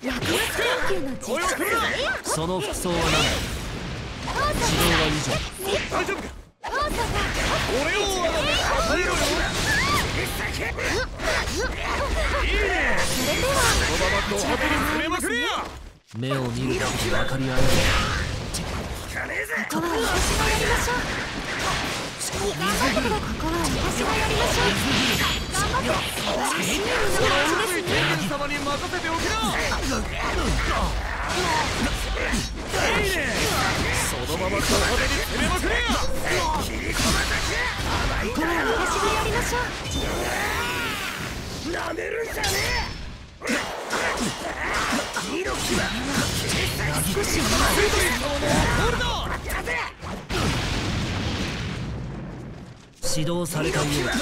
その服装は何だ指導は以上大丈夫か俺を与えろよいいねこのままド派手に触れまくれや目を見るだけで分かり合えるここは私がやりましょう頑張ってくだここは私がやりましょう頑張って私にの感じですね天元様に任せておけそのままド派手に攻めまくれやここは私がやりましょう。なめるんじゃねえ少しセドリッ様のホールド指導されたようだ